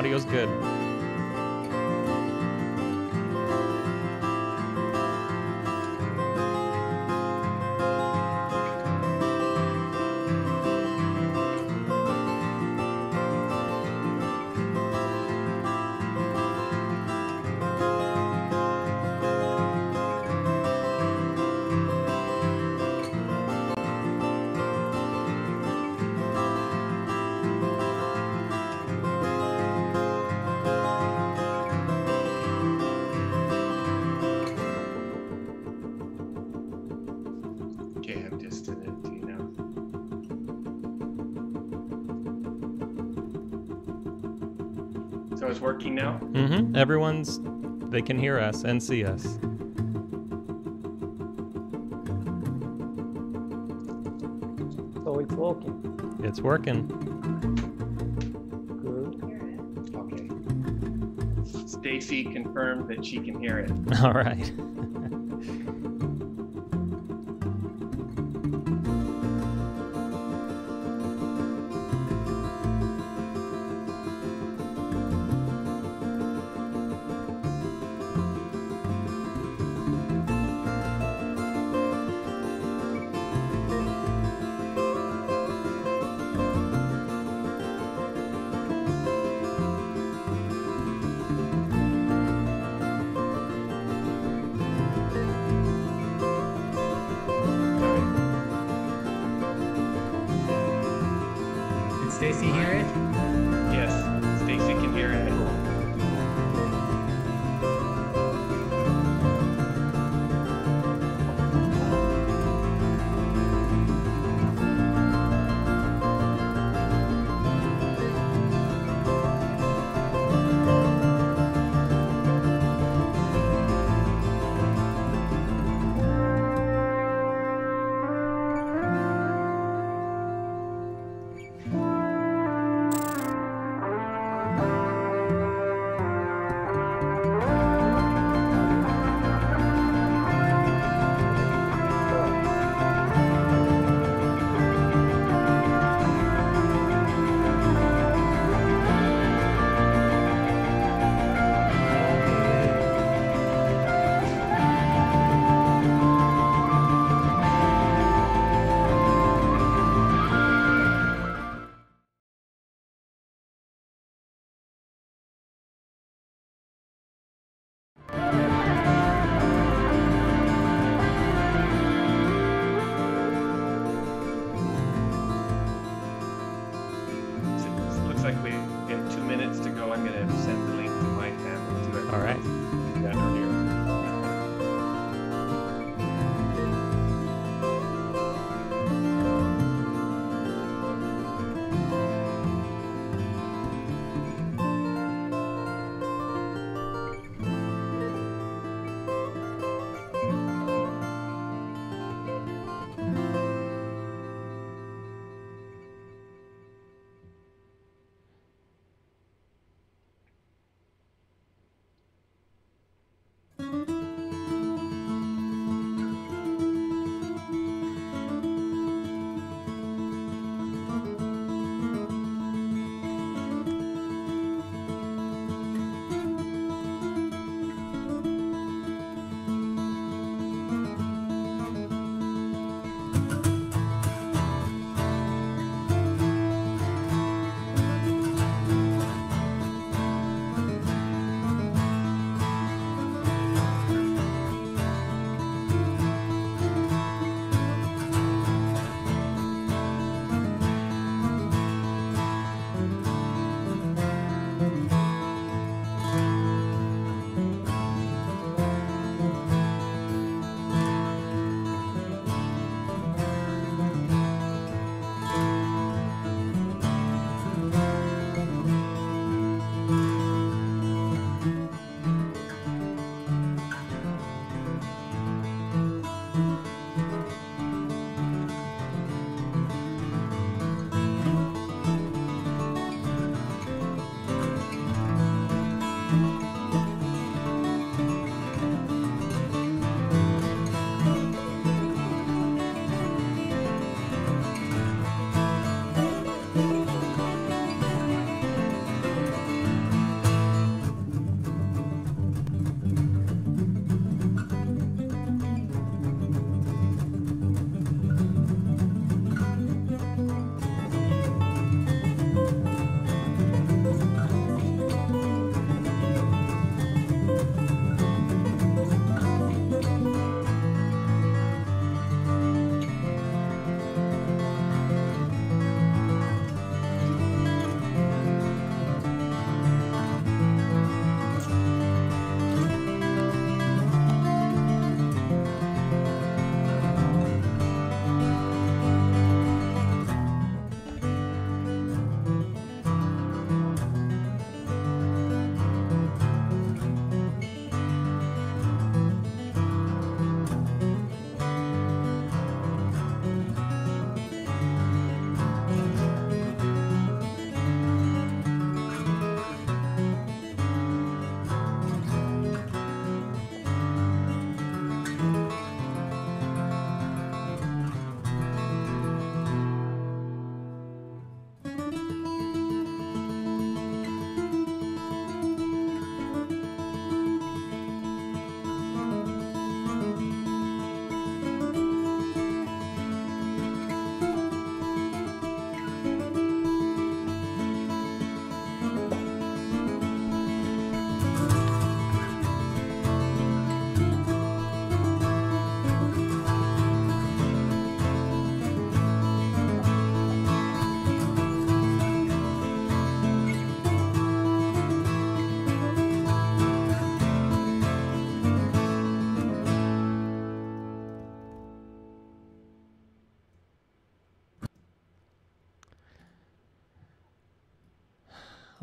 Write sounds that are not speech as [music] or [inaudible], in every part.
Audio's good. Working now? Mm-hmm. Everyone's they can hear us and see us. So it's working. It's working. Good. Okay. Stacy confirmed that she can hear it. [laughs] All right. Stacy hear it?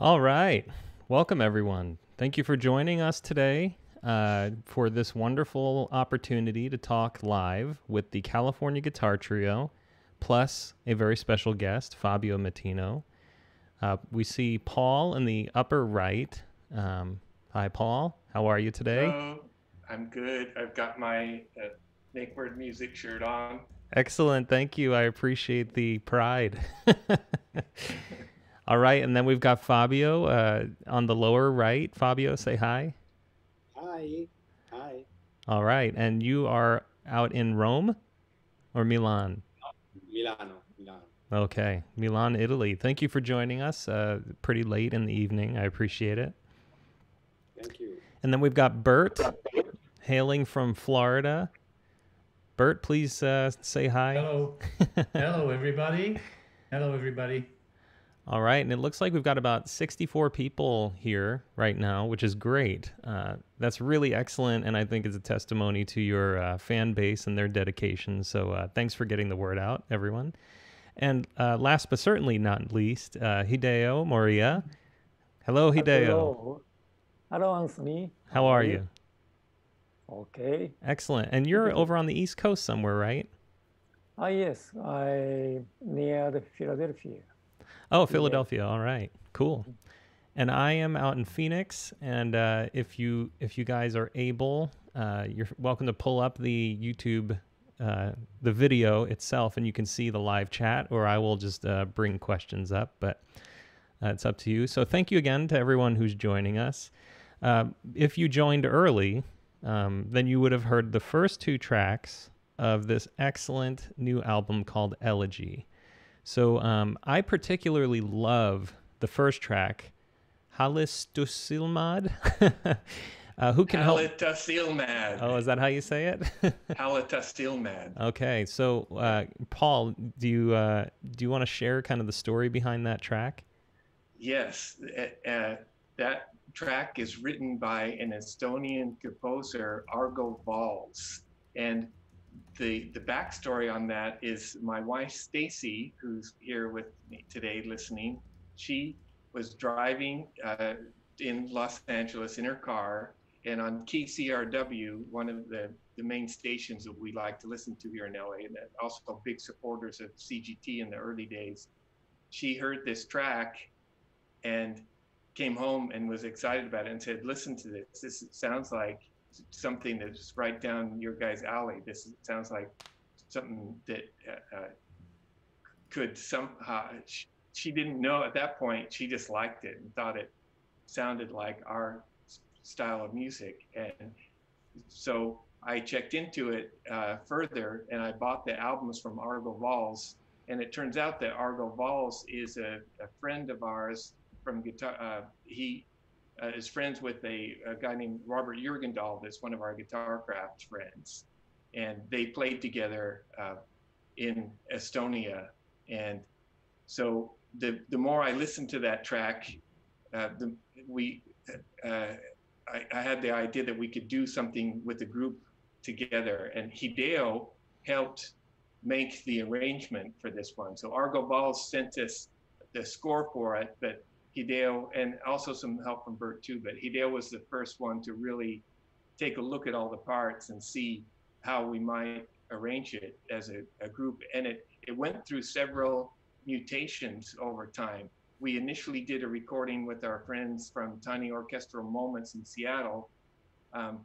All right. Welcome, everyone. Thank you for joining us today uh, for this wonderful opportunity to talk live with the California Guitar Trio, plus a very special guest, Fabio Mittino. Uh, we see Paul in the upper right. Um, hi, Paul. How are you today? Hello. I'm good. I've got my uh, Make Weird Music shirt on. Excellent. Thank you. I appreciate the pride. [laughs] All right. And then we've got Fabio uh, on the lower right. Fabio, say hi. Hi. Hi. All right. And you are out in Rome or Milan? Milano. Milano. Okay. Milan, Italy. Thank you for joining us uh, pretty late in the evening. I appreciate it. Thank you. And then we've got Bert hailing from Florida. Bert, please uh, say hi. Hello. [laughs] Hello, everybody. Hello, everybody. All right, and it looks like we've got about 64 people here right now, which is great. Uh, that's really excellent, and I think is a testimony to your uh, fan base and their dedication. So uh, thanks for getting the word out, everyone. And uh, last but certainly not least, uh, Hideyo Moriya. Hello, Hideyo. Hello. Hello, Anthony. How are you? Okay. Excellent. And you're over on the East Coast somewhere, right? Ah, yes, I near the Philadelphia. Oh, Philadelphia. All right, cool. And I am out in Phoenix. And uh, if you if you guys are able, uh, you're welcome to pull up the YouTube uh, the video itself, and you can see the live chat, or I will just uh, bring questions up. But uh, it's up to you. So thank you again to everyone who's joining us. Uh, if you joined early, um, then you would have heard the first two tracks of this excellent new album called Elegy. So um, I particularly love the first track, Halistusilmad. [laughs] uh, who can help? Halita Oh, is that how you say it? [laughs] Halita okay, so uh, Paul, do you uh, do you want to share kind of the story behind that track? Yes, uh, uh, that track is written by an Estonian composer, Argo Vals. And the, the backstory on that is my wife, Stacy, who's here with me today listening. She was driving uh, in Los Angeles in her car, and on KCRW, one of the, the main stations that we like to listen to here in LA, and also big supporters of CGT in the early days, she heard this track and came home and was excited about it and said, "Listen to this. This sounds like something that's right down your guy's alley. This sounds like something that uh, uh, could somehow." She, she didn't know at that point. She just liked it and thought it sounded like our style of music, and so I checked into it uh, further and I bought the albums from Argo Vals. And it turns out that Argo Vals is a, a friend of ours from guitar. Uh, he uh, is friends with a, a, guy named Robert Jürjendal, that's one of our guitar craft friends, and they played together uh, in Estonia. And so the the more I listened to that track, uh, the we uh, I, I, had the idea that we could do something with the group together, and Hideyo helped make the arrangement for this one. So Argo Vals sent us the score for it, but Hideyo, and also some help from Bert too, but Hideyo was the first one to really take a look at all the parts and see how we might arrange it as a, a group. And it, it went through several mutations over time. We initially did a recording with our friends from Tiny Orchestral Moments in Seattle, um,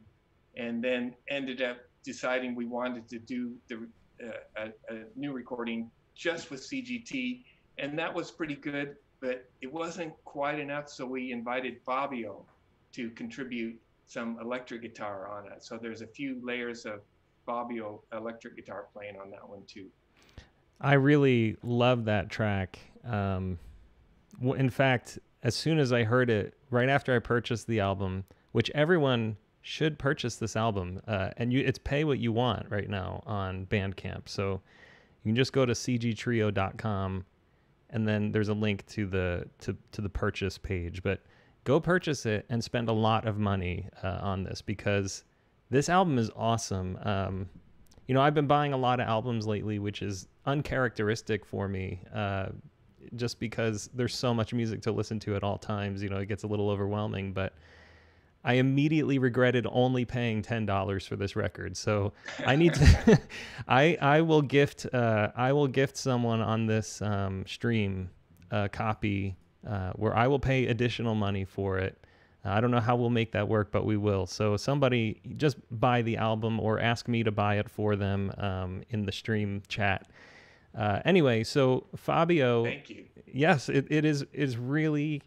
and then ended up deciding we wanted to do the, uh, a, a new recording just with CGT, and that was pretty good but it wasn't quite enough. So we invited Fabio to contribute some electric guitar on it. So there's a few layers of Fabio electric guitar playing on that one too. I really love that track. Um, in fact, as soon as I heard it, right after I purchased the album, which everyone should purchase this album, uh, and you, it's pay what you want right now on Bandcamp. So you can just go to cgtrio.com and then there's a link to the to, to the purchase page but go purchase it and spend a lot of money uh, on this because this album is awesome um, you know i've been buying a lot of albums lately which is uncharacteristic for me uh, just because there's so much music to listen to at all times. You know, it gets a little overwhelming, but I immediately regretted only paying ten dollars for this record. So I need to. [laughs] [laughs] I I will gift uh, I will gift someone on this um, stream a copy uh, where I will pay additional money for it. I don't know how we'll make that work, but we will. So somebody just buy the album or ask me to buy it for them um, in the stream chat. Uh, anyway, so Fabio, Thank you. yes, it, it is is really.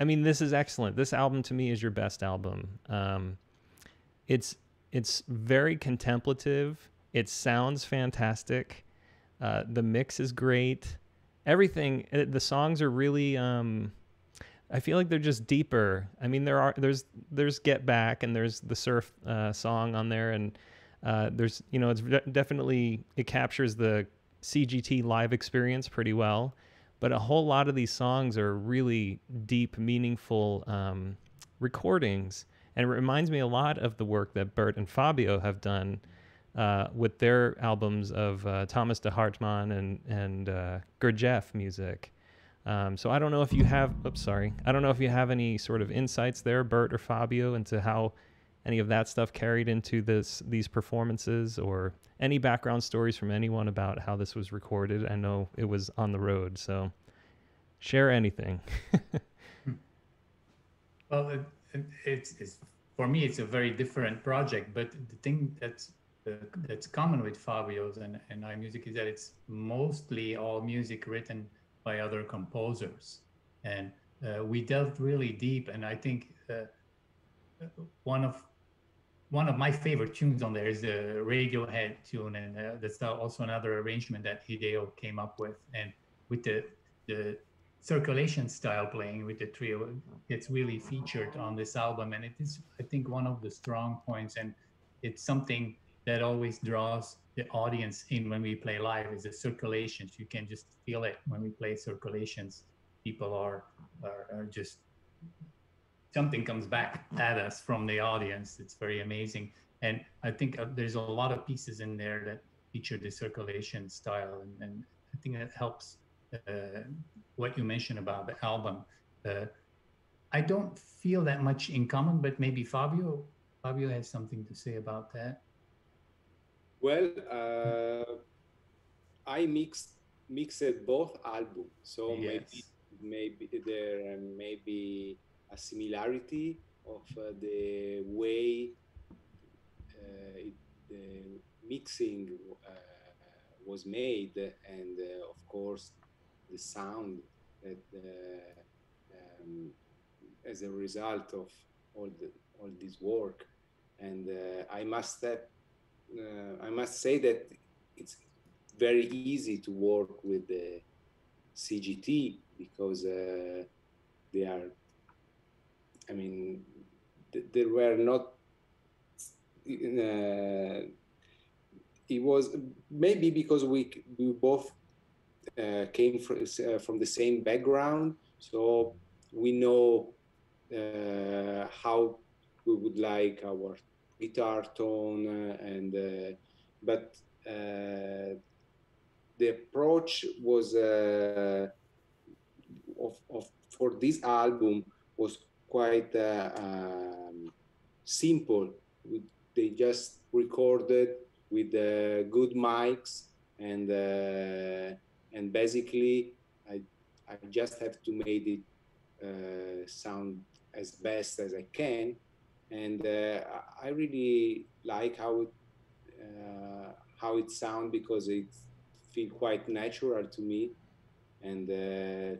I mean, this is excellent. This album to me is your best album. Um, it's it's very contemplative. It sounds fantastic. Uh, the mix is great. Everything. uh, The songs are really. Um, I feel like they're just deeper. I mean, there are there's there's Get Back and there's the surf uh, song on there, and uh, there's you know it's de- definitely it captures the CGT live experience pretty well. But a whole lot of these songs are really deep, meaningful um, recordings, and it reminds me a lot of the work that Bert and Fabio have done uh, with their albums of uh, Thomas de Hartmann and and uh, Gurdjieff music. Um, so I don't know if you have. Oops, sorry. I don't know if you have any sort of insights there, Bert or Fabio, into how any of that stuff carried into this these performances, or any background stories from anyone about how this was recorded. I know it was on the road, so share anything. [laughs] Well, it, it, it's, it's for me, it's a very different project. But the thing that's uh, that's common with Fabio's and and music is that it's mostly all music written by other composers, and uh, we delved really deep. And I think uh, one of one of my favorite tunes on there is the Radiohead tune, and uh, that's also another arrangement that Hideyo came up with, and with the the circulation style playing with the trio it's really featured on this album and it is i think one of the strong points. And it's something that always draws the audience in when we play live is the circulations. You can just feel it when we play circulations. People are are, are just something comes back at us from the audience. It's very amazing. And i think uh, there's a lot of pieces in there that feature the circulation style. And, and i think that helps uh, what you mentioned about the album. Uh, I don't feel that much in common, but maybe Fabio, Fabio has something to say about that. Well, uh, I mixed mixed both albums, so maybe maybe there may be a similarity of uh, the way uh, it, the mixing uh, was made, and of course the sound that um, as a result of all the all this work. And uh, i must uh, i must say that it's very easy to work with the cgt because uh, they are i mean th- there were not uh, it was maybe because we we both uh, came from, uh, from the same background, so we know uh, how we would like our guitar tone, uh, and but the approach was of, of for this album was quite um, simple. We, they just recorded with good mics and and basically I, I just have to make it uh, sound as best as I can and uh, I really like how it uh, how it sounds because it feels quite natural to me and uh,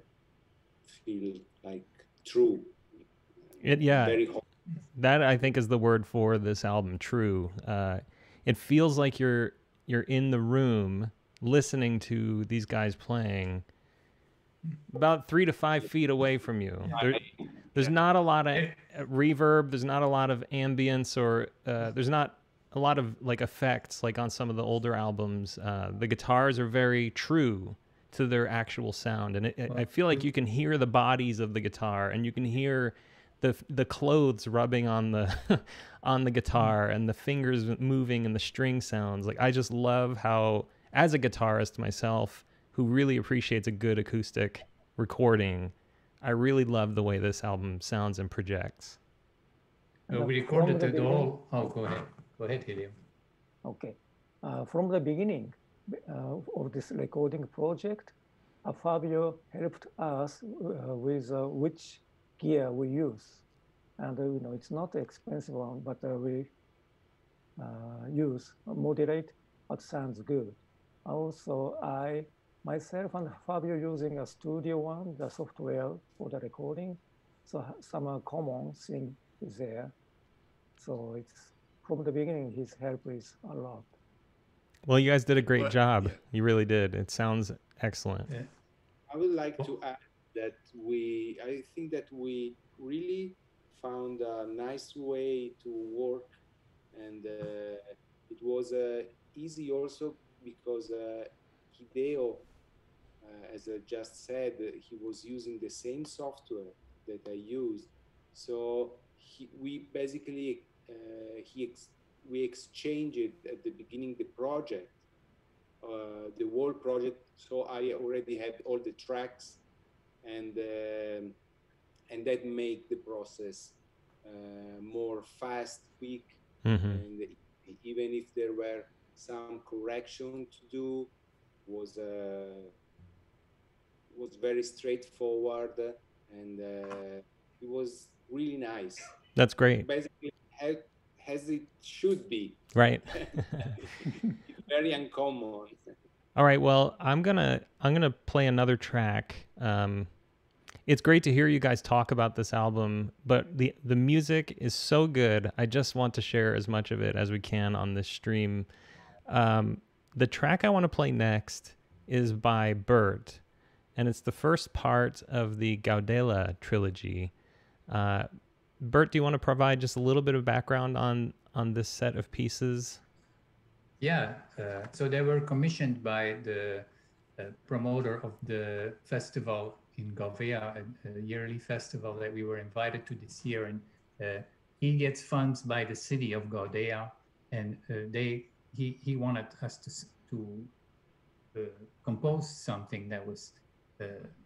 feel like true it yeah that I think is the word for this album true uh, it feels like you're you're in the room listening to these guys playing about three to five feet away from you. There, there's not a lot of reverb. There's not a lot of ambience, or uh, there's not a lot of like effects like on some of the older albums. Uh, the guitars are very true to their actual sound, and it, it, I feel like you can hear the bodies of the guitar, and you can hear the the clothes rubbing on the [laughs] on the guitar, and the fingers moving, and the string sounds. Like I just love how as a guitarist myself who really appreciates a good acoustic recording, I really love the way this album sounds and projects. Uh, we recorded the, the whole. Oh, go ahead. Go ahead, Hideyo. Okay. Uh, from the beginning uh, of this recording project, uh, Fabio helped us uh, with uh, which gear we use. And uh, you know, it's not expensive one, but uh, we uh, use moderate, but sounds good. Also, I myself and Fabio using a Studio One, the software for the recording. So some common thing is there. So it's from the beginning, his help is a lot. Well, you guys did a great but, job. Yeah. You really did. It sounds excellent. Yeah. I would like to oh. add that we, I think that we really found a nice way to work, and uh, it was uh, easy also because uh, Hideyo, as I just said, he was using the same software that I used. So he, we basically he ex- we exchanged at the beginning the project, uh, the whole project. So I already had all the tracks, and um, and that make the process uh, more fast, quick, mm-hmm. and even if there were some correction to do, was uh, was very straightforward, and uh, it was really nice. That's great. Basically, as it should be. Right. [laughs] very uncommon. [laughs] All right. Well, I'm gonna I'm gonna play another track. Um, it's great to hear you guys talk about this album, but the the music is so good. I just want to share as much of it as we can on this stream. Um, the track I want to play next is by Bert, and it's the first part of the Gouveia trilogy. Uh, Bert, do you want to provide just a little bit of background on on this set of pieces? Yeah, uh, so they were commissioned by the uh, promoter of the festival in Gouveia, a, a, yearly festival that we were invited to this year, and uh, he gets funds by the city of Gouveia, and uh, they he he wanted us to to uh, compose something that was uh,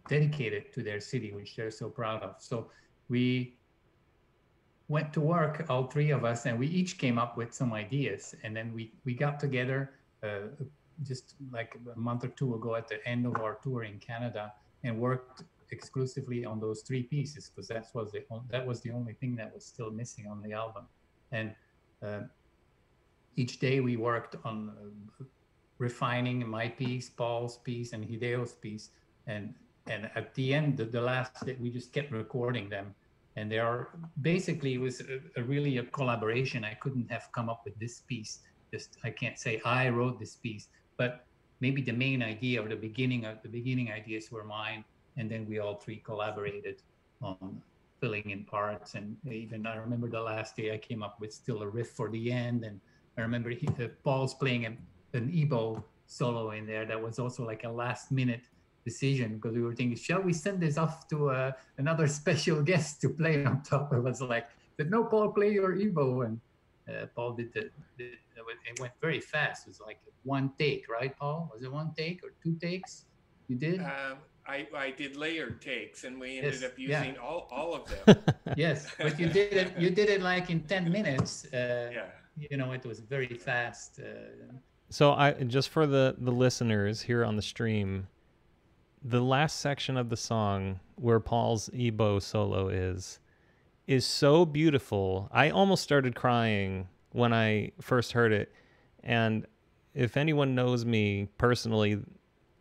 dedicated to their city, which they're so proud of. So we went to work, all three of us, and we each came up with some ideas. And then we, we got together uh, just like a month or two ago at the end of our tour in Canada and worked exclusively on those three pieces because that was the that was the only thing that was still missing on the album. And uh, each day we worked on uh, refining my piece, Paul's piece, and Hideyo's piece. And and at the end, the, the last day, we just kept recording them and they are basically it was a, a, really a collaboration. I couldn't have come up with this piece. Just i can't say i wrote this piece but maybe the main idea or the beginning of the beginning ideas were mine. And then we all three collaborated on filling in parts. And even i remember the last day i came up with still a riff for the end. And i remember he, uh, paul's playing an, an EBow solo in there that was also like a last minute decision because we were thinking, shall we send this off to uh, another special guest to play on top? [laughs] It was like, did no Paul play your EBow? And uh, Paul did the, did, it went very fast. It was like one take, right, Paul? Was it one take or two takes? You did? Um, I, I did layered takes and we ended yes, up using yeah. all, all of them. [laughs] yes, but you did it. You did it like in ten minutes. Uh, yeah. You know, it was very fast. Uh, so I just for the the listeners here on the stream, the last section of the song where Paul's EBow solo is is so beautiful. I almost started crying when I first heard it. And if anyone knows me personally,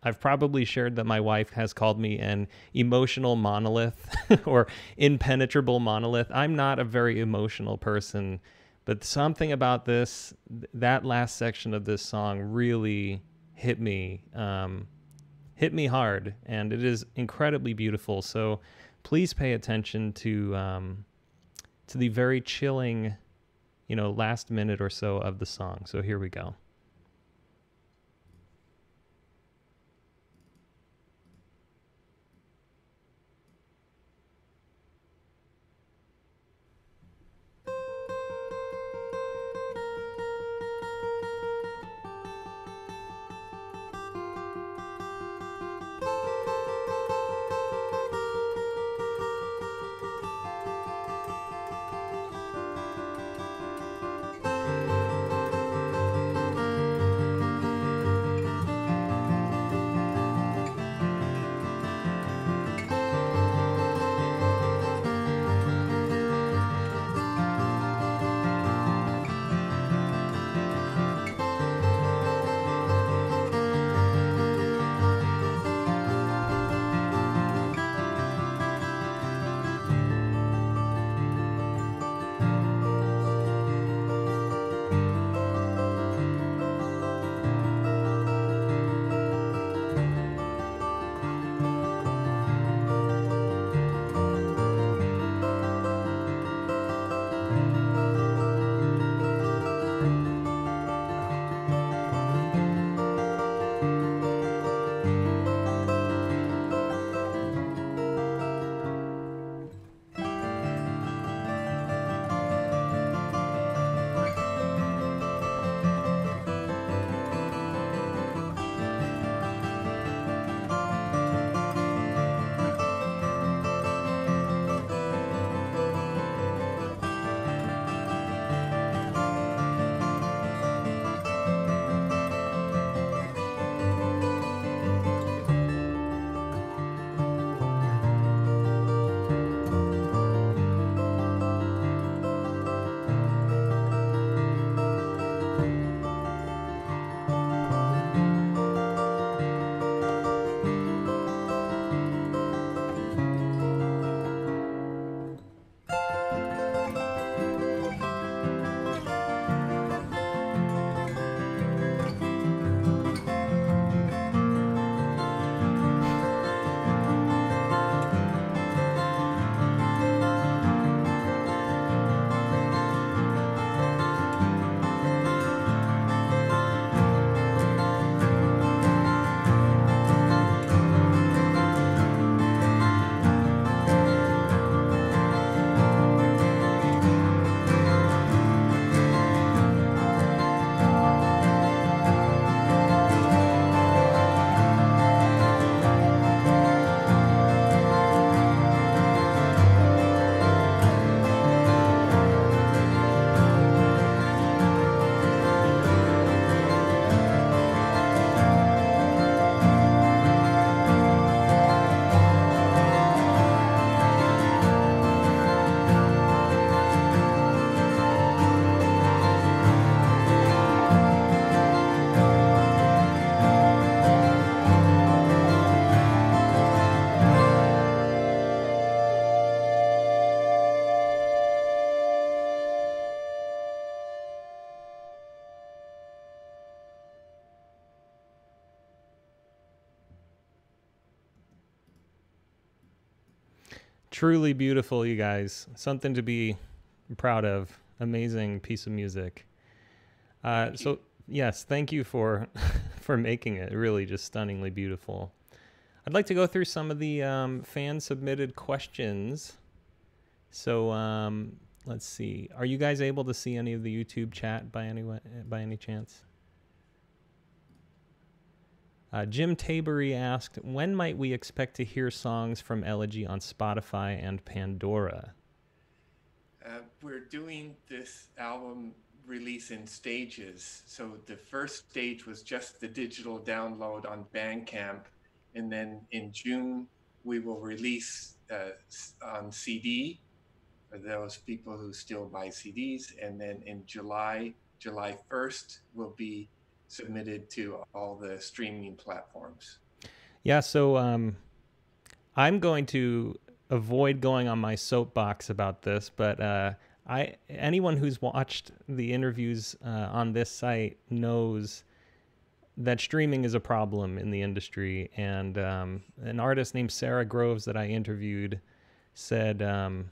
I've probably shared that my wife has called me an emotional monolith [laughs] or impenetrable monolith. I'm not a very emotional person, but something about this, that last section of this song really hit me. Um, hit me hard, and it is incredibly beautiful. So please pay attention to um, to the very chilling, you know, last minute or so of the song. So here we go. Truly beautiful, you guys. Something to be proud of. Amazing piece of music. Uh, so yes, thank you for [laughs] for making it really just stunningly beautiful. I'd like to go through some of the um, fan submitted questions. So um, let's see. Are you guys able to see any of the YouTube chat by any by any chance? Uh, Jim Tabery asked, "When might we expect to hear songs from Elegy on Spotify and Pandora?" Uh, we're doing this album release in stages. So the first stage was just the digital download on Bandcamp, and then in June we will release uh, on CD for those people who still buy CDs, and then in July, July 1st, will be submitted to all the streaming platforms. Yeah, so um, I'm going to avoid going on my soapbox about this, but uh, I anyone who's watched the interviews uh, on this site knows that streaming is a problem in the industry. And um, an artist named Sara Groves that I interviewed said um,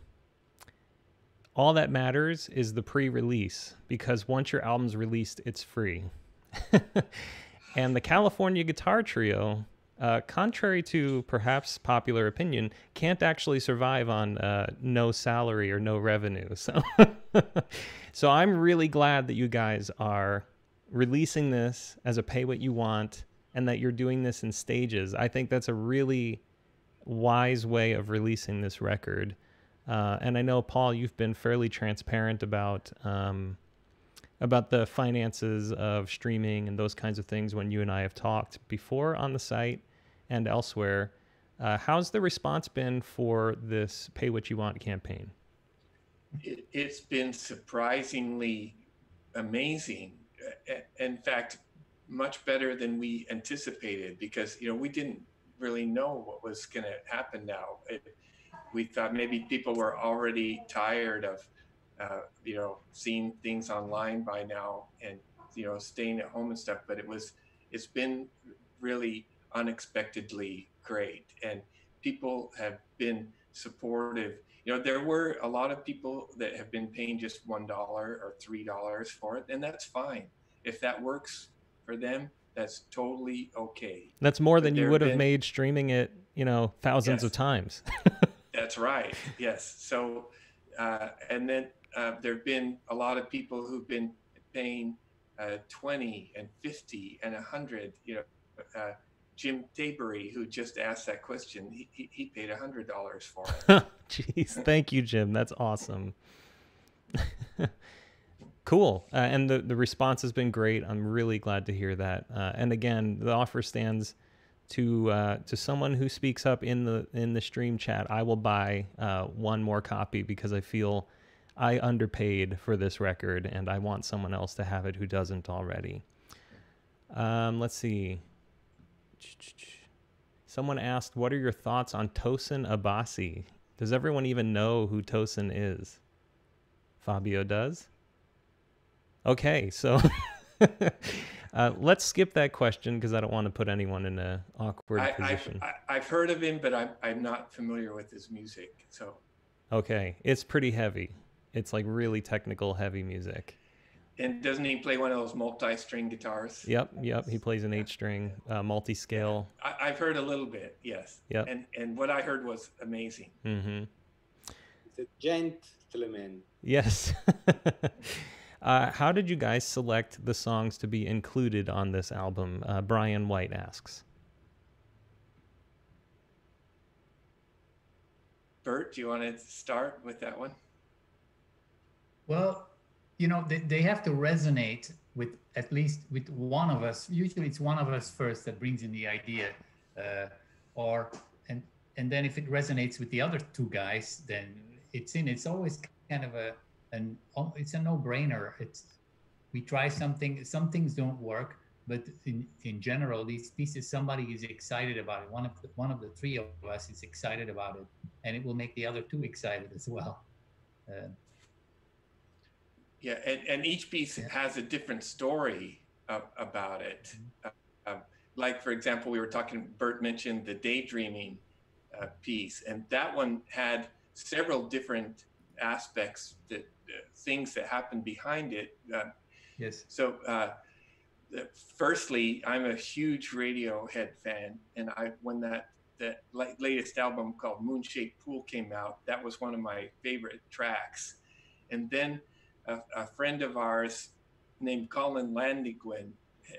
all that matters is the pre-release because once your album's released, it's free. [laughs] and the California Guitar Trio, uh, contrary to perhaps popular opinion, can't actually survive on uh, no salary or no revenue. So, [laughs] so I'm really glad that you guys are releasing this as a pay what you want, and that you're doing this in stages. I think that's a really wise way of releasing this record. Uh, and I know Paul, you've been fairly transparent about. Um, about the finances of streaming and those kinds of things when you and I have talked before on the site and elsewhere. Uh, how's the response been for this Pay What You Want campaign? It, has been surprisingly amazing. In fact, much better than we anticipated because you know we didn't really know what was going to happen now. It, we thought maybe people were already tired of uh, you know, seeing things online by now and, you know, staying at home and stuff. But it was, it's been really unexpectedly great. And people have been supportive. You know, there were a lot of people that have been paying just $1 or $3 for it, and that's fine. If that works for them, that's totally okay. That's more but than you would have been, made streaming it, you know, thousands yes, of times. [laughs] that's right. Yes. So, uh, and then uh, there have been a lot of people who've been paying uh, 20 and 50 and 100. You know, uh, Jim Tabery, who just asked that question, he, he, paid $100 for it. [laughs] Jeez, thank you, Jim. That's awesome. [laughs] cool. Uh, and the, the response has been great. I'm really glad to hear that. Uh, and again, the offer stands to uh, to someone who speaks up in the in the stream chat. I will buy uh, one more copy because I feel I underpaid for this record and I want someone else to have it who doesn't already. Um, let's see. Someone asked, What are your thoughts on Tosin Abasi? Does everyone even know who Tosin is? Fabio does? Okay, so [laughs] uh, let's skip that question because I don't want to put anyone in an awkward I, position. I've, I've heard of him, but I'm, I'm not familiar with his music. So, okay, it's pretty heavy. It's like really technical, heavy music. And doesn't he play one of those multi-string guitars? Yep, yep. He plays an eight-string, uh, multi-scale. I, have heard a little bit, yes. Yep. And and what I heard was amazing. Mm-hmm. The gentleman. Yes. [laughs] uh, how did you guys select the songs to be included on this album? Uh, Brian White asks. Bert, do you want to start with that one? Well, you know, they, they have to resonate with at least with one of us. Usually it's one of us first that brings in the idea. Uh, or and and then if it resonates with the other two guys, then it's in. It's always kind of a an it's a no-brainer. It's we try something, some things don't work, but in, in general, these pieces, somebody is excited about it. One of the, one of the three of us is excited about it, and it will make the other two excited as well. Uh, yeah, and, and each piece yeah. has a different story about it. Mm-hmm. Uh, like, for example, we were talking, Bert mentioned the daydreaming uh, piece, and that one had several different aspects that uh, things that happened behind it. Uh, yes. So, uh, firstly, I'm a huge Radiohead fan, and I when that that latest album called Moon Shaped Pool came out, that was one of my favorite tracks. And then a, a friend of ours named Colin Landingwin,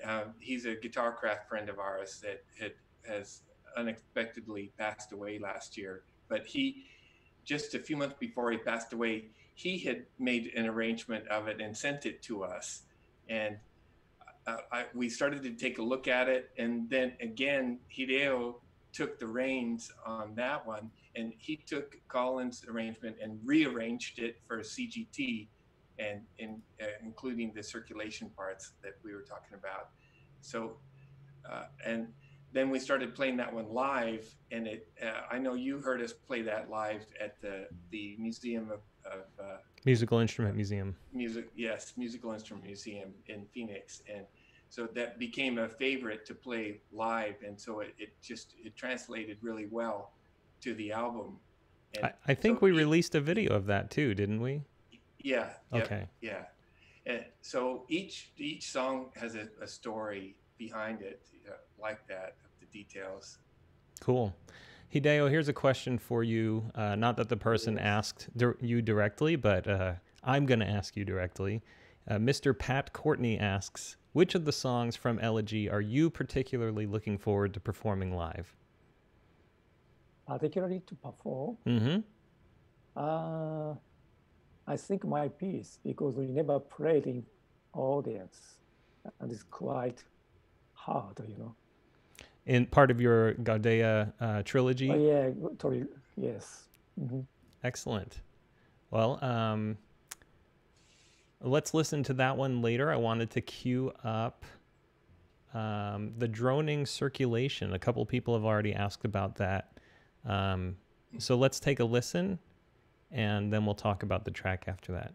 uh, he's a guitar craft friend of ours that had, has unexpectedly passed away last year. But he, just a few months before he passed away, he had made an arrangement of it and sent it to us. And uh, I, we started to take a look at it. And then again, Hideyo took the reins on that one. And he took Colin's arrangement and rearranged it for CGT and in, uh, including the circulation parts that we were talking about. So, uh, and then we started playing that one live, and it. Uh, I know you heard us play that live at the the Museum of, of uh, Musical Instrument Museum. Music, yes, Musical Instrument Museum in Phoenix, and so that became a favorite to play live, and so it, it just it translated really well to the album. And I, I think so we released a video of that too, didn't we? Yeah. Okay. Yeah. And so each each song has a, a story behind it, like that, the details. Cool. Hideyo, here's a question for you. Uh, not that the person asked di- you directly, but uh, I'm going to ask you directly. Uh, Mr. Pat Courtney asks, which of the songs from Elegy are you particularly looking forward to performing live? Particularly to perform? Mm-hmm. Uh, I think my piece because we never played in audience, and it's quite hard, you know. In part of your Gouveia uh, trilogy. Oh, yeah, totally. Yes. Mm-hmm. Excellent. Well, um, let's listen to that one later. I wanted to queue up um, the droning circulation. A couple people have already asked about that. Um, so let's take a listen and then we'll talk about the track after that.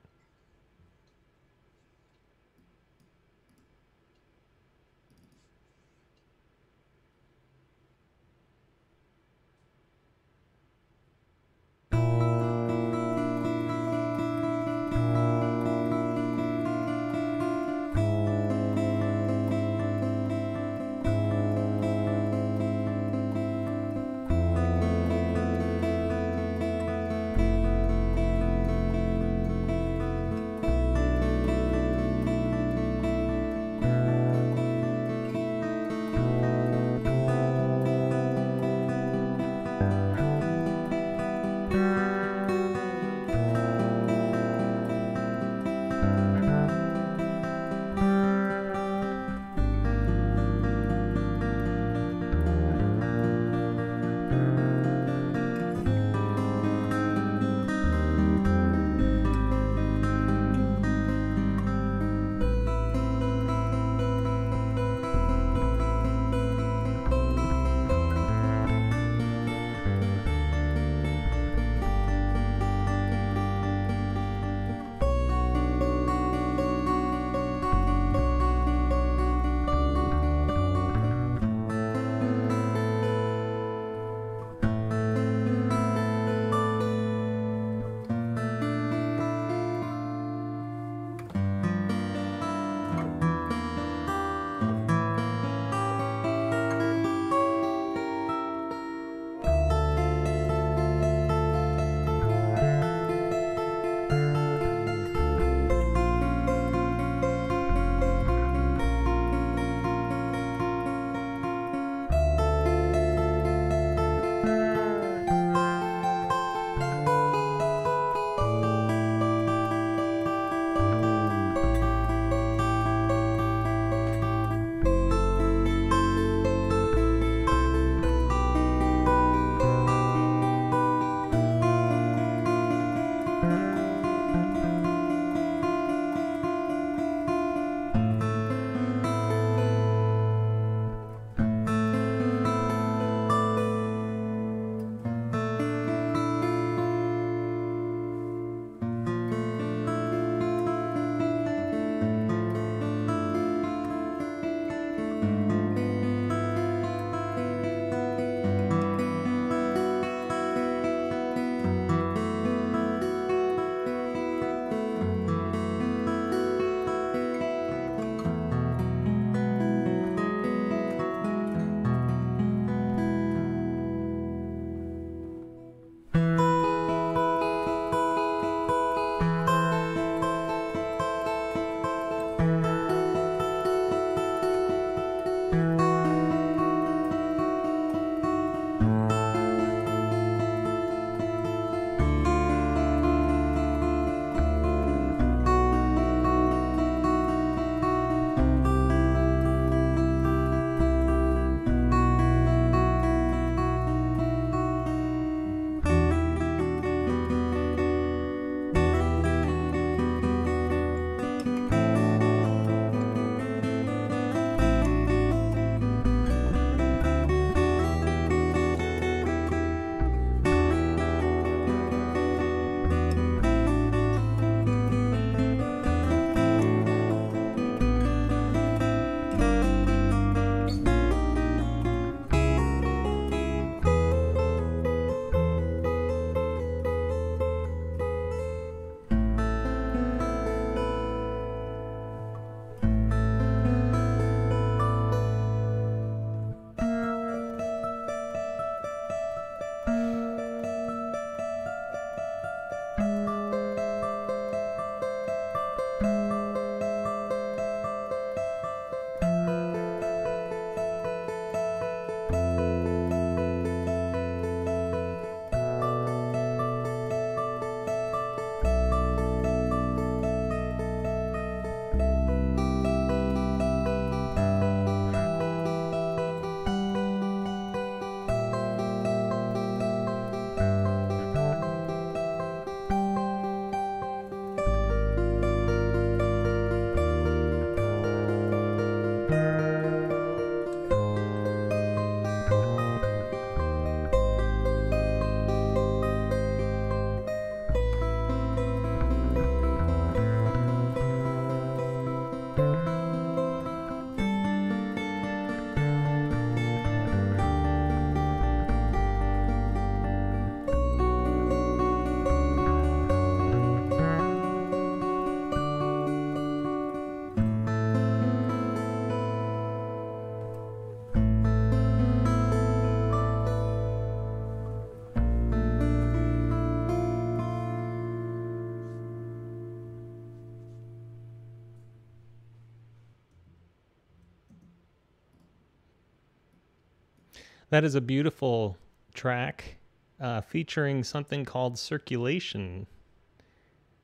That is a beautiful track uh, featuring something called Circulation.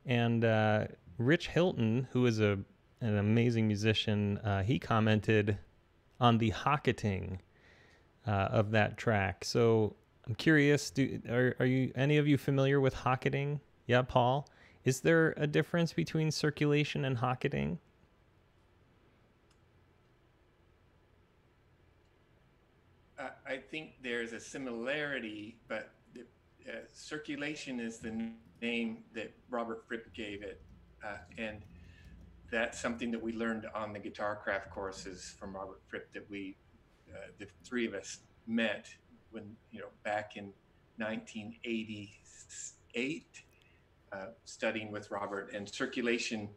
And uh, Rich Hilton, who is a an amazing musician, uh, he commented on the hocketing uh, of that track. So I'm curious, do, are, are you any of you familiar with hocketing? Yeah, Paul? Is there a difference between circulation and hocketing? I think there's a similarity, but the, uh, circulation is the name that Robert Fripp gave it. Uh, and that's something that we learned on the guitar craft courses from Robert Fripp that we, uh, the three of us met when, you know, back in 1988, uh, studying with Robert. And circulation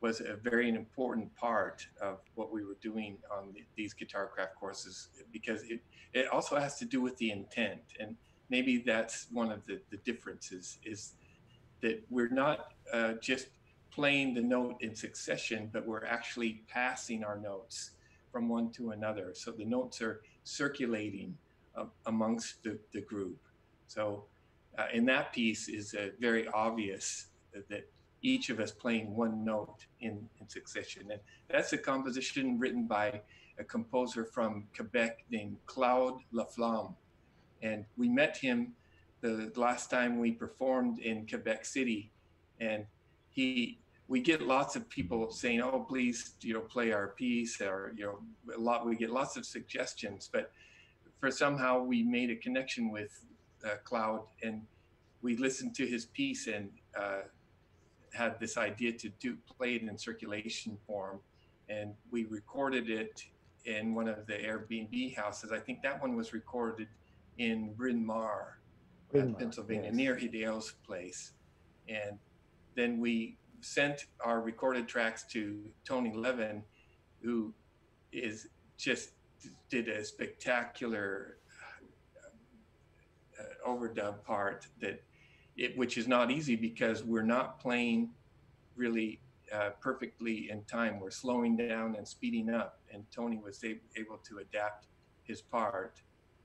was a very important part of what we were doing on the, these Guitarcraft courses because it, it also has to do with the intent. And maybe that's one of the, the differences is that we're not uh, just playing the note in succession, but we're actually passing our notes from one to another. So the notes are circulating uh, amongst the, the group. So uh, in that piece is very obvious that each of us playing one note in, in succession. And that's a composition written by a composer from Quebec named Claude Laflamme. And we met him the last time we performed in Quebec City. And he, we get lots of people saying, oh, please, you know, play our piece or, you know, a lot, we get lots of suggestions, but for somehow we made a connection with uh, Claude and we listened to his piece and uh, had this idea to do play it in circulation form, and we recorded it in one of the Airbnb houses. I think that one was recorded in Bryn Mawr, Bryn Mawr Pennsylvania, yes. near Hideyo's place, and then we sent our recorded tracks to Tony Levin, who is just did a spectacular uh, overdub part that it, which is not easy because we're not playing really uh, perfectly in time. We're slowing down and speeding up, and Tony was able to adapt his part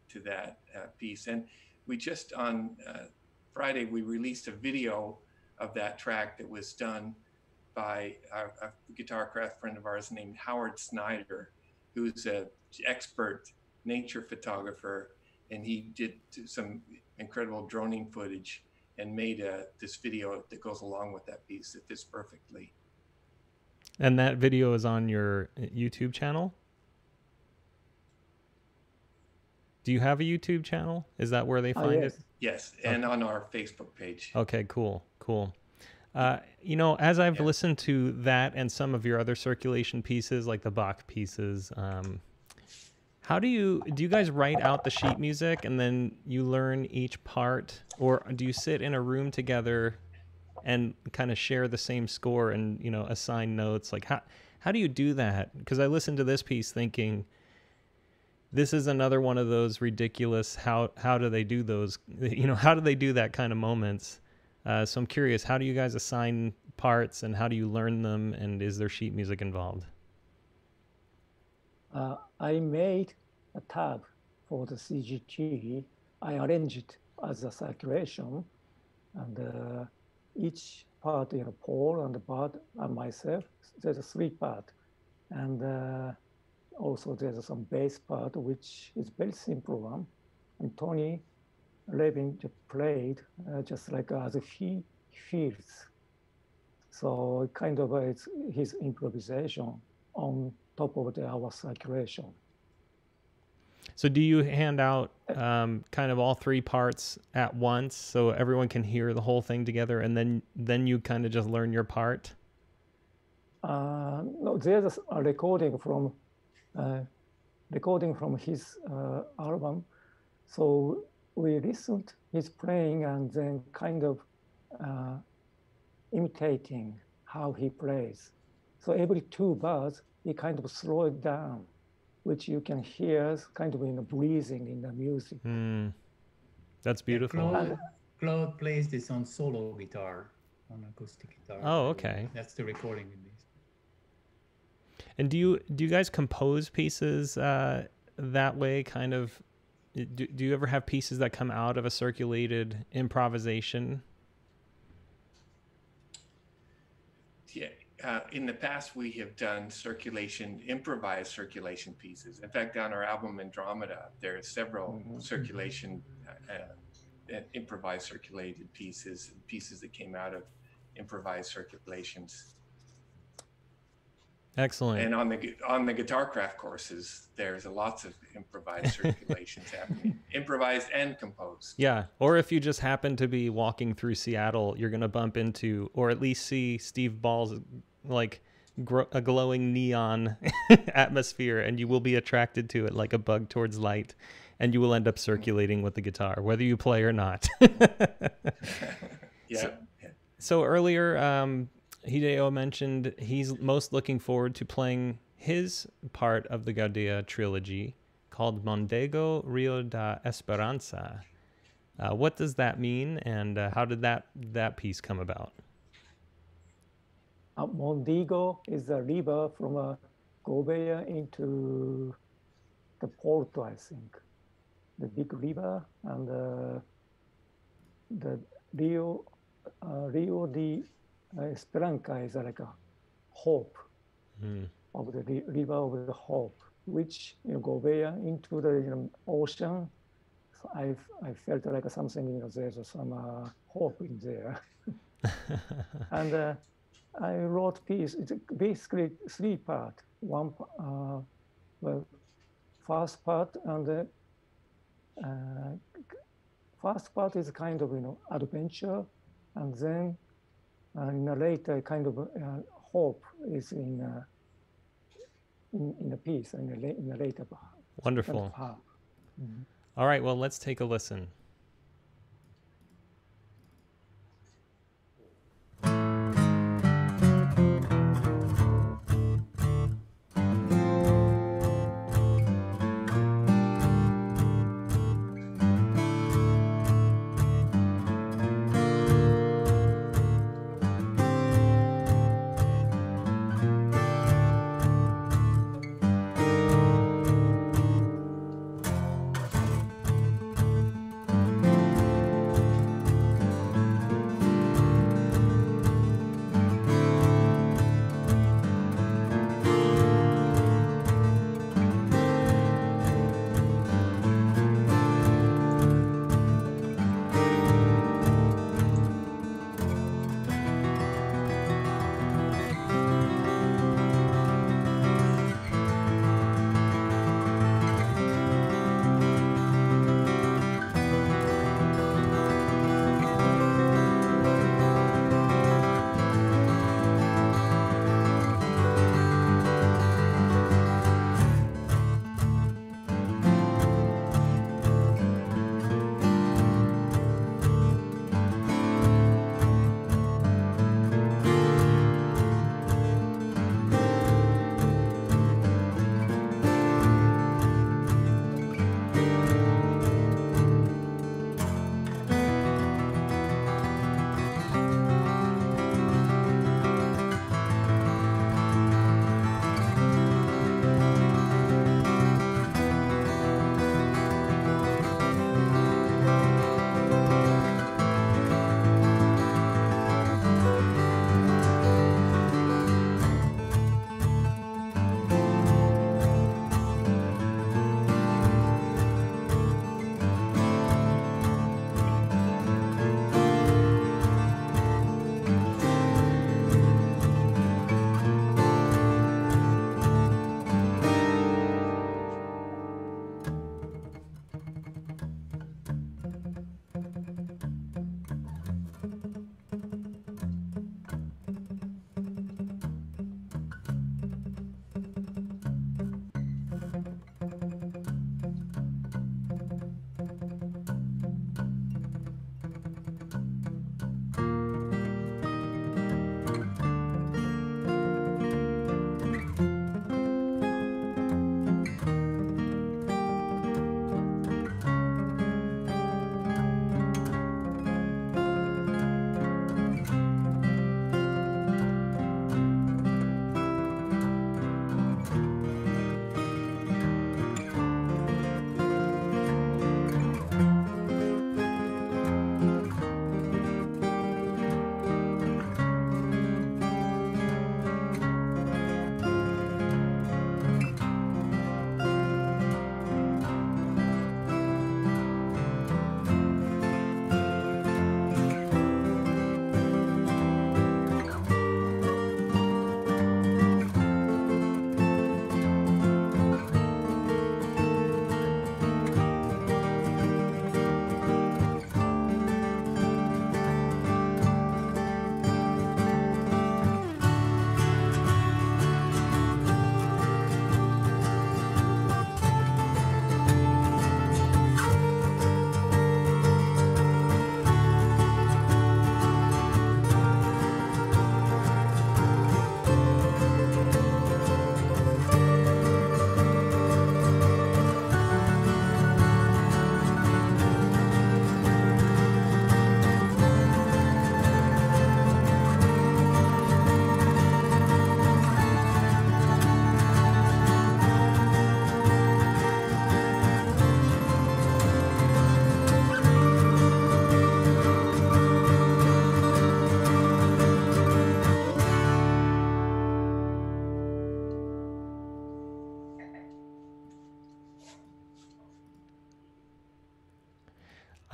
to that uh, piece. And we just on uh, Friday we released a video of that track that was done by a, guitar craft friend of ours named Howard Snyder, who's an expert nature photographer, and he did some incredible droning footage and made a, this video that goes along with that piece that fits perfectly. And that video is on your uh, YouTube channel? Do you have a YouTube channel? Is that where they oh, find oh, yes. it? Yes, and okay. on our Facebook page. Okay, cool, cool. Uh, you know, as I've yeah. listened to that and some of your other circulation pieces, like the Bach pieces, um, how do you do you guys write out the sheet music and then you learn each part? Or do you sit in a room together and kind of share the same score and, you know, assign notes? Like how how do you do that? Because I listened to this piece thinking this is another one of those ridiculous how how do they do those? [laughs] You know how do they do that kind of moments? Uh, so i'm curious how do you guys assign parts and how do you learn them? And is there sheet music involved uh, i made a tab for the CGT. I arranged it as a circulation, and uh, each part, you know, Paul and the part and myself, there's a three part, and uh, also there's some bass part which is very simple one, and Tony Levin played uh, just like as he feels. So kind of uh, it's his improvisation on top of the, our circulation. So do you hand out um, kind of all three parts at once so everyone can hear the whole thing together, and then then you kind of just learn your part? Uh, no, there's a recording from uh, recording from his uh, album. So we listened his playing and then kind of uh, imitating how he plays. So every two bars, he kind of slow it down which you can hear kind of in the breathing in the music. Mm. That's beautiful. Claude, Claude, plays this on solo guitar, on acoustic guitar. Oh, okay. That's the recording in this. And do you do you guys compose pieces uh, that way, kind of do, do you ever have pieces that come out of a circulated improvisation? Yeah, uh, in the past we have done circulation, improvised circulation pieces. In fact, on our album Andromeda, there are several Mhm. circulation, uh, uh, improvised circulated pieces, pieces that came out of improvised circulations. Excellent. And on the on the guitar craft courses, there's lots of improvised [laughs] circulations happening, improvised and composed. Yeah, or if you just happen to be walking through Seattle, you're gonna bump into, or at least see Steve Ball's like gro- a glowing neon [laughs] atmosphere, and you will be attracted to it like a bug towards light, and you will end up circulating with the guitar, whether you play or not. [laughs] Yeah. so earlier, um, Hideyo mentioned he's most looking forward to playing his part of the Gouveia trilogy called Mondego Rio da Esperanza. Uh, what does that mean, and uh, how did that that piece come about? Uh, Mondego is a river from uh, Gouveia into the Porto, I think. The big river and uh, the Rio, uh, Rio de Esperanza is like a hope Hmm. of the river of the hope, which you know, into the you know, ocean. So I I felt like something you know there's some uh, hope in there. [laughs] and uh, I wrote piece. It's basically three part. One, uh, well, first part and the uh, first part is kind of you know adventure, and then uh, in a later kind of uh, hope is in uh, in in the piece in the, in the later part. kind of Wonderful. half. Mhm. All right, well, let's take a listen.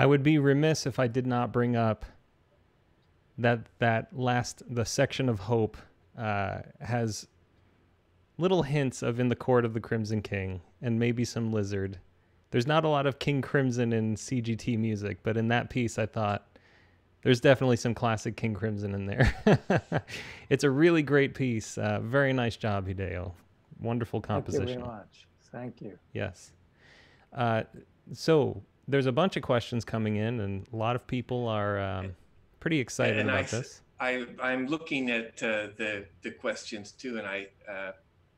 Would be remiss if I did not bring up that that last the section of hope uh, has little hints of in the court of the Crimson King and maybe some lizard. There's not a lot of King Crimson in CGT music, but in that piece, I thought there's definitely some classic King Crimson in there. [laughs] it's a really great piece. Uh, very nice job, Hideyo. Wonderful composition. Thank you very much. Thank you. Yes. Uh, so there's a bunch of questions coming in, and a lot of people are um, pretty excited And about I, this. I, I'm looking at uh, the the questions too, and I uh,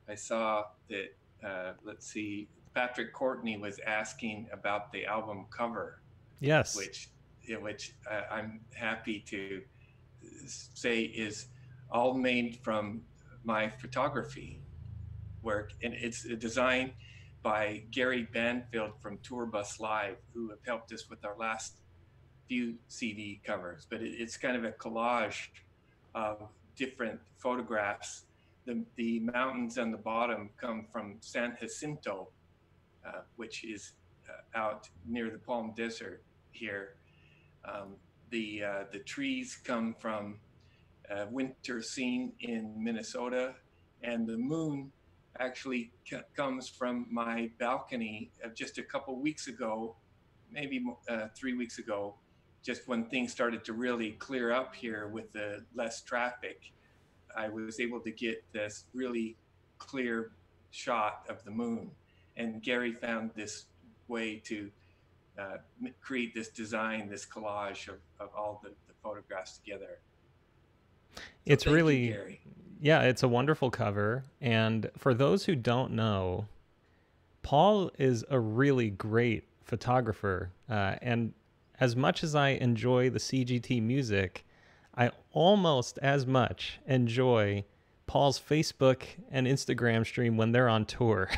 I saw that. Uh, let's see, Patrick Courtney was asking about the album cover, Yes. which which uh, I'm happy to say is all made from my photography work, and it's a design by Gary Banfield from Tour Bus Live, who have helped us with our last few CD covers. But it, it's kind of a collage of different photographs. The, the mountains on the bottom come from San Jacinto, uh, which is uh, out near the Palm Desert here. Um, the uh, the trees come from a winter scene in Minnesota, and the moon actually c- comes from my balcony of just a couple weeks ago, maybe uh, three weeks ago, just when things started to really clear up here with the less traffic. I was able to get this really clear shot of the moon, and Gary found this way to uh, create this design, this collage of, of all the, the photographs together. So it's you, really Gary. Yeah, it's a wonderful cover. And for those who don't know, Paul is a really great photographer. Uh, and as much as I enjoy the CGT music, I almost as much enjoy Paul's Facebook and Instagram stream when they're on tour.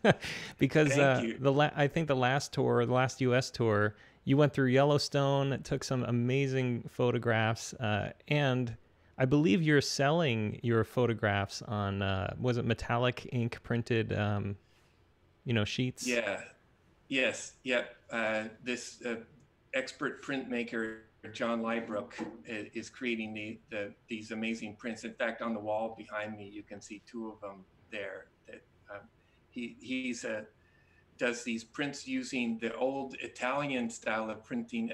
[laughs] because uh, the la- I think the last tour, the last US tour, you went through Yellowstone, took some amazing photographs, uh, and I believe you're selling your photographs on uh, was it metallic ink printed, um, you know, sheets. Yeah. Yes. Yep. Uh, this uh, expert printmaker, John Liebrook, is creating the, the these amazing prints. In fact, on the wall behind me, you can see two of them there. That um, he he's uh, does these prints using the old Italian style of printing,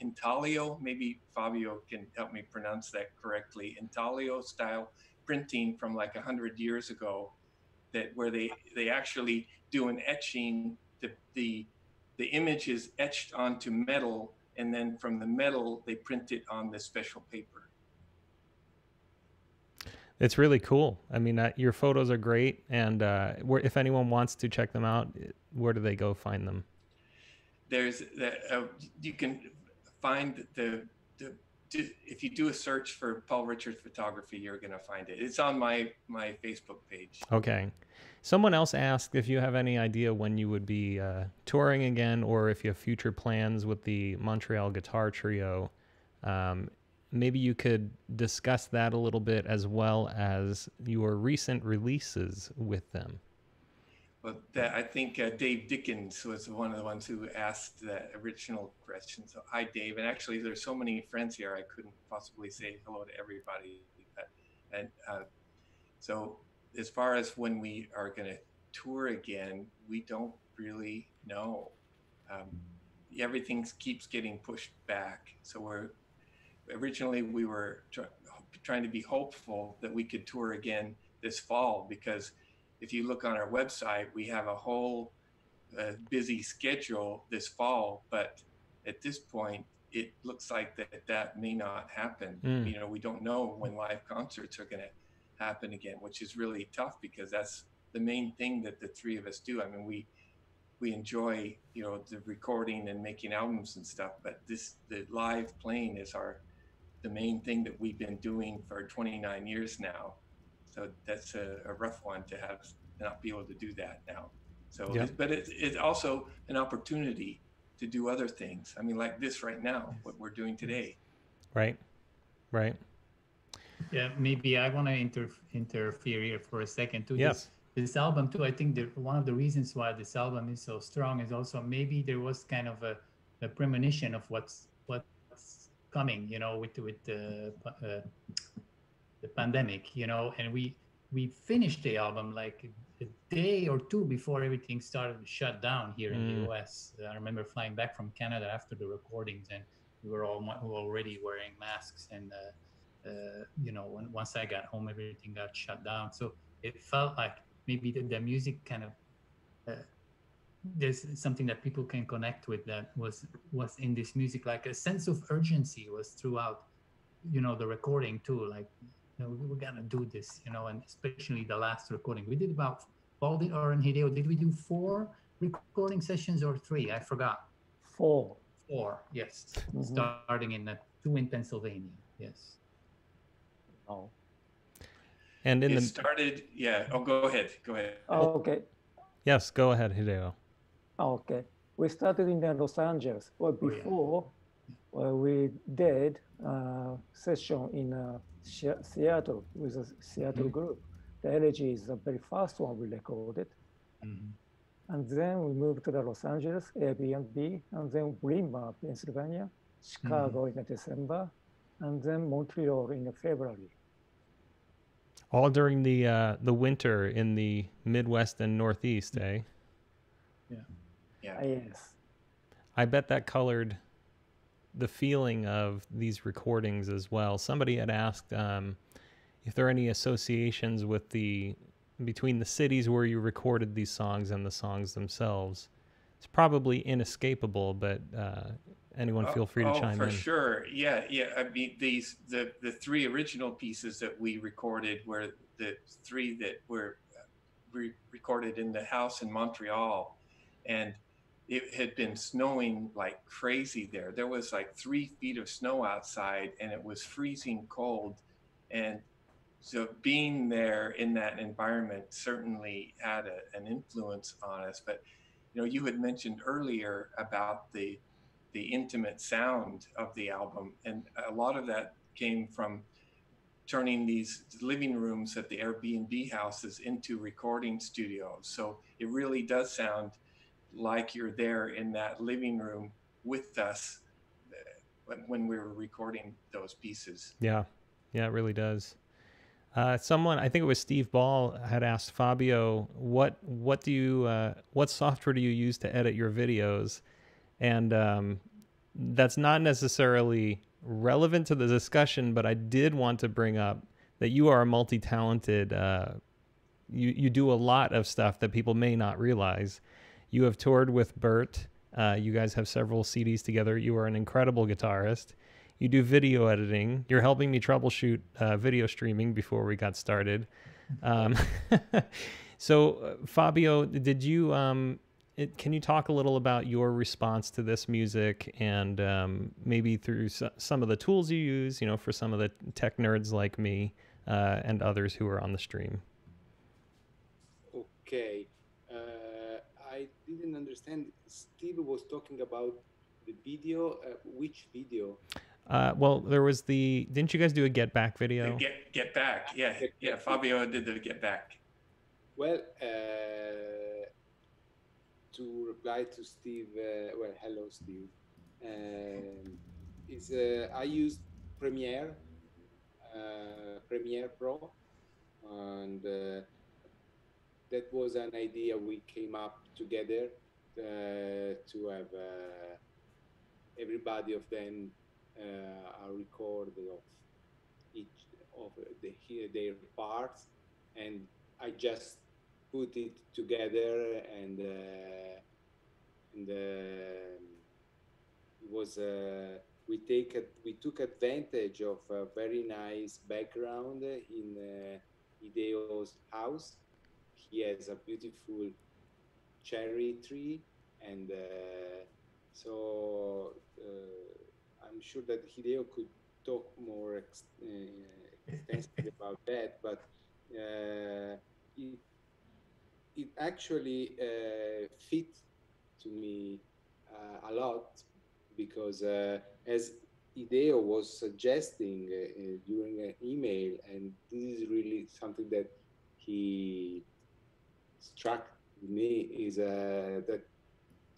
intaglio. Maybe Fabio can help me pronounce that correctly. Intaglio style printing from like a hundred years ago that where they they actually do an etching the the the image is etched onto metal and then from the metal they print it on this special paper It's really cool. I mean, uh, your photos are great, and uh, where, if anyone wants to check them out, where do they go find them? there's the uh, you can find the the if you do a search for Paul Richards photography you're going to find it it's on my my Facebook page Okay. Someone else asked if you have any idea when you would be uh, touring again, or if you have future plans with the Montreal Guitar Trio. Um, maybe you could discuss that a little bit, as well as your recent releases with them. Well, that, I think uh, Dave Dickens was one of the ones who asked that original question. So hi, Dave. And actually, there's so many friends here, I couldn't possibly say hello to everybody. And uh, so, as far as when we are going to tour again, we don't really know. Um, everything keeps getting pushed back. So we're originally we were tr- trying to be hopeful that we could tour again this fall because if you look on our website, we have a whole uh, busy schedule this fall, but at this point, it looks like that that may not happen. Mm. You know, we don't know when live concerts are going to happen again, which is really tough because that's the main thing that the three of us do. I mean, we we enjoy you know the recording and making albums and stuff, but this the live playing is our the main thing that we've been doing for 29 years now. So that's a, a rough one to have not be able to do that now. So, Yeah. but it's, it's also an opportunity to do other things. I mean, like this right now, what we're doing today. Right? Right? Yeah, maybe I want to inter- interfere here for a second too. Yes. This, this album too, I think the, one of the reasons why this album is so strong is also maybe there was kind of a a premonition of what's what's coming. You know, with with the uh, the pandemic. You know, and we we finished the album like a day or two before everything started to shut down here in the Mm. US. I remember flying back from Canada after the recordings, and we were all already wearing masks. And uh, uh, you know, when, once I got home, everything got shut down. So it felt like maybe the, the music kind of uh, there's something that people can connect with that was was in this music like a sense of urgency was throughout you know the recording too like you know, we we're gonna do this you know and especially the last recording we did about Paul did or and Hideyo did we do four recording sessions or three I forgot Four. four yes Mhm. starting in uh, two in Pennsylvania yes Oh. And in it the started, yeah. Oh, go ahead. Go ahead. oh Okay. yes, go ahead, Hideyo. Okay. We started in Los Angeles. Well, Oh, yeah. before, well, we did uh, session in uh, Seattle with a Seattle Mhm. group. The elegy is the very first one we recorded. Mhm. And then we moved to the Los Angeles, Airbnb, and then Bryn Mawr, Pennsylvania, Chicago in December, and then Montreal in February. All during the uh, the winter in the Midwest and Northeast, eh? Yeah. Ah, yes. I bet that colored the feeling of these recordings as well. Somebody had asked um, if there are any associations with the between the cities where you recorded these songs and the songs themselves. It's probably inescapable, but uh, anyone feel free to oh, chime for in. For sure. Yeah, yeah. I mean, these the the three original pieces that we recorded were the three that were re- recorded in the house in Montreal, and it had been snowing like crazy there. There was like three feet of snow outside, and it was freezing cold, and so being there in that environment certainly had a, an influence on us. But you know, you had mentioned earlier about the the intimate sound of the album, and a lot of that came from turning these living rooms at the Airbnb houses into recording studios. So it really does sound like you're there in that living room with us uh, when, we were recording those pieces. Yeah, yeah, it really does. Uh, someone, I think it was Steve Ball, had asked Fabio, "What what do you uh, what software do you use to edit your videos?" And um, that's not necessarily relevant to the discussion, but I did want to bring up that you are a multi-talented. Uh, you you do a lot of stuff that people may not realize. You have toured with Bert. Uh, you guys have several CDs together. You are an incredible guitarist you do video editing. You're helping me troubleshoot uh, video streaming before we got started. Um, [laughs] so, uh, Fabio, did you? Um, it, can you talk a little about your response to this music and um, maybe through some of the tools you use? You know, for some of the tech nerds like me uh, and others who are on the stream. Okay. I didn't understand. Steve was talking about the video. Uh, which video? Uh, well, there was the. Didn't you guys do a Get Back The video? Get get back, yeah, yeah. Fabio did the get back. Well, uh, to reply to Steve, uh, well, hello, Steve. Um, is uh, I used Premiere, uh, Premiere Pro, and uh, that was an idea we came up together uh, to have uh, everybody of them uh, a record of each of the, their parts, and I just put it together and uh, and uh, it was uh, we take we took advantage of a very nice background in Hideyo's house. He has a beautiful cherry tree and uh, so uh, I'm sure that Hideyo could talk more ex- uh, extensively [laughs] about that, but uh, it, it actually uh, fit to me uh, a lot because uh, as Ideo was suggesting during an email, and this is really something that he struck me is uh, that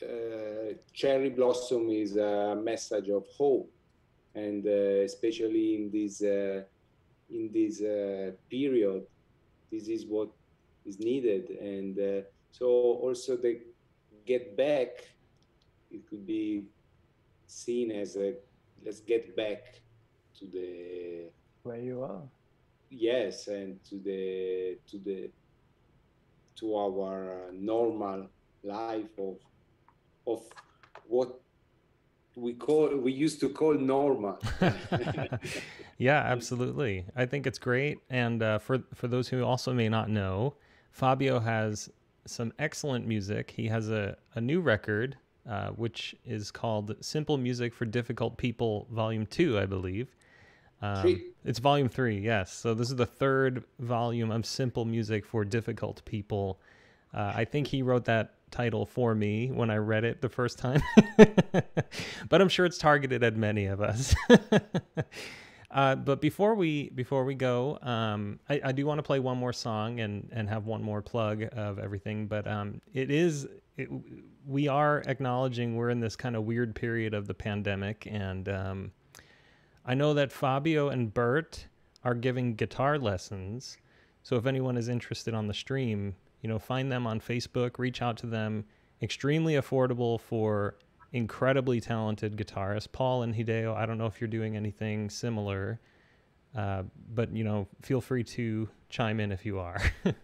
uh, cherry blossom is a message of hope, and uh, especially in this uh, in this uh, period, this is what is needed. And uh, so also the get back, it could be seen as a let's get back to the where you are. Yes, and to the to the to our uh, normal life of of what we call we used to call normal. [laughs] yeah, absolutely. I think it's great. And uh, for for those who also may not know, Fabio has some excellent music. He has a, a new record, uh, which is called Simple Music for Difficult People, Volume 2, I believe. Um, it's volume three, yes. So this is the third volume of Simple Music for Difficult People. Uh, I think he wrote that title for me when I read it the first time, [laughs] but I'm sure it's targeted at many of us. [laughs] uh, but before we before we go, um, I, I, do want to play one more song and and have one more plug of everything. But um, it is it, we are acknowledging we're in this kind of weird period of the pandemic and. I know that Fabio and Bert are giving guitar lessons. So if anyone is interested on the stream, you know, find them on Facebook, reach out to them. Extremely affordable for incredibly talented guitarists. Paul and Hideyo, I don't know if you're doing anything similar, uh, but you know, feel free to chime in if you are. [laughs]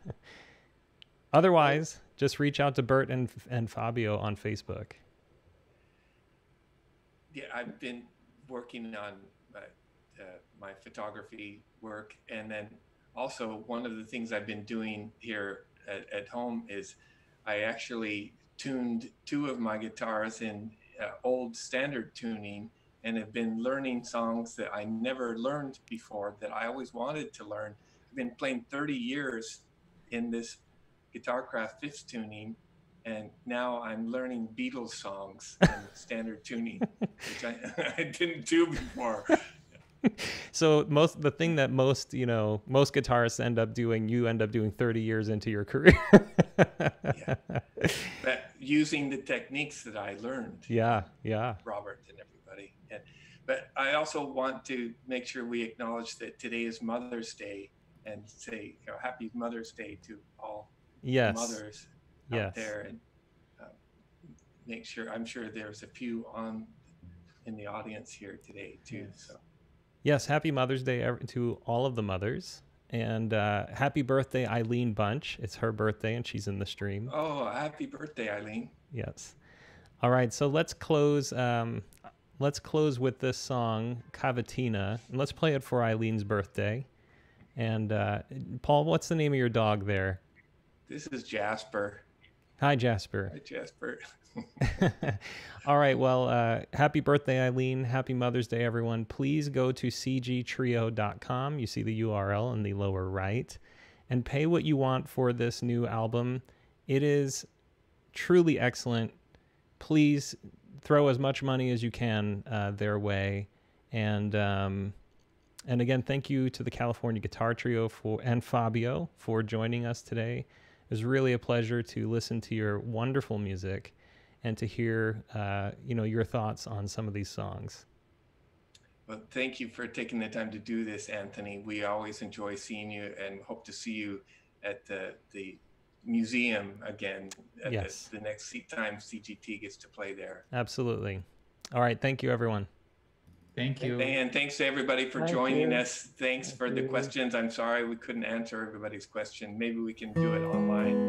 Otherwise, just reach out to Bert and and Fabio on Facebook. Yeah, I've been working on my photography work. And then also one of the things I've been doing here at, at home is I actually tuned two of my guitars in uh, old standard tuning and have been learning songs that I never learned before that I always wanted to learn. I've been playing 30 years in this guitar craft fifth tuning, and now I'm learning Beatles songs in standard tuning, [laughs] which I, [laughs] I didn't do before. [laughs] so most the thing that most you know most guitarists end up doing you end up doing 30 years into your career yeah. but using the techniques that i learned yeah yeah robert and everybody and, but i also want to make sure we acknowledge that today is mother's day and say you know happy mother's day to all yes. mothers out yes. there and uh, make sure i'm sure there's a few on in the audience here today too yes. so Yes, happy Mother's Day to all of the mothers. And uh, happy birthday, Eileen Bunch. It's her birthday and she's in the stream. Oh, happy birthday, Eileen. Yes. All right, so let's close. Um, let's close with this song, Cavatina, and let's play it for Eileen's birthday. And uh, Paul, what's the name of your dog there? This is Jasper. Hi, Jasper. Hi, Jasper. [laughs] [laughs] All right. Well, uh, happy birthday, Eileen. Happy Mother's Day, everyone. Please go to cgtrio.com. You see the URL in the lower right and pay what you want for this new album. It is truly excellent. Please throw as much money as you can uh, their way. And, um, and again, thank you to the California Guitar Trio for and Fabio for joining us today. It was really a pleasure to listen to your wonderful music and to hear uh, you know your thoughts on some of these songs. Well, thank you for taking the time to do this, Anthony. We always enjoy seeing you and hope to see you at the the museum again at yes. the, the next time CGT gets to play there. Absolutely. All right. Thank you, everyone. Thank you. And thanks to everybody for Thank joining you. us. Thanks Thank for you. the questions. I'm sorry we couldn't answer everybody's question. Maybe we can do it online.